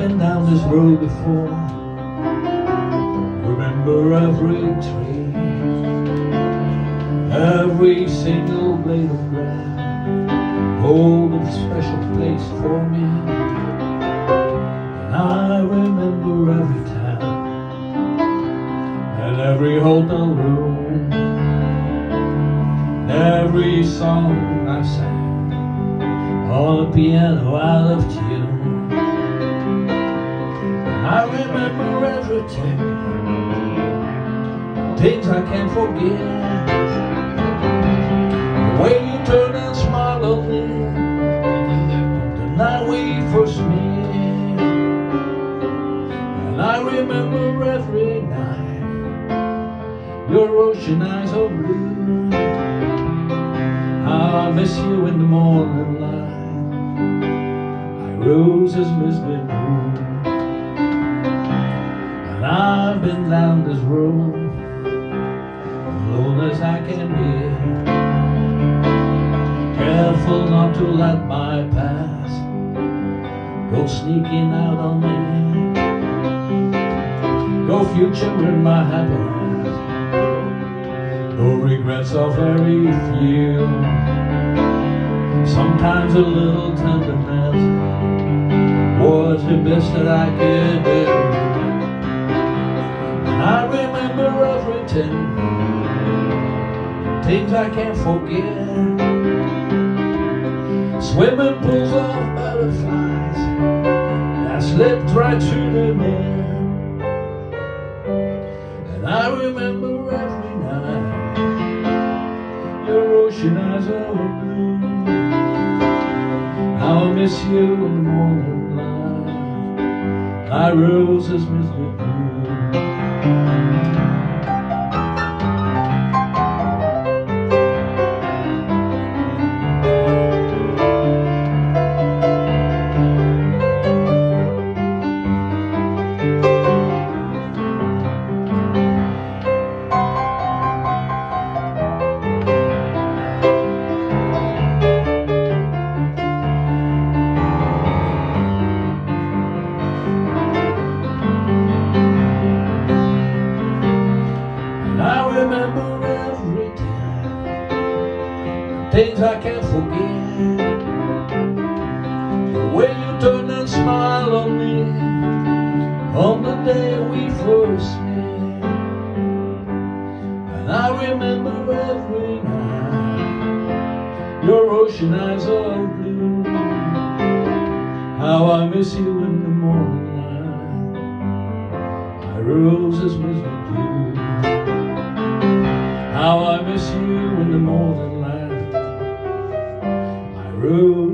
you before. Remember every tree, every single blade of grass, hold a special place for me. And I remember every town and every hotel room, every song I sang on the piano out of tune. I remember everything, things I can't forget. The way you turned and smiled on me, the night we first met. And I remember every night, your ocean eyes are blue. I miss you in the morning light, my roses miss me blue. Been down this road Alone as I can be. Careful not to let my past Go sneaking out on me. Go future in my happiness No regrets are very few. Sometimes a little tenderness Was the best that I could I remember everything, things I can't forget. Swimming pools of butterflies that slipped right through the net. And I remember every night your ocean eyes are blue. How I miss you in the morning light. My roses miss me blue. Remember every time Things I can't forget The way you turned and smiled on me On the day we first met And I remember every night Your ocean eyes are blue How I miss you in the morning light My roses miss me blue How I miss you in the morning light. My rose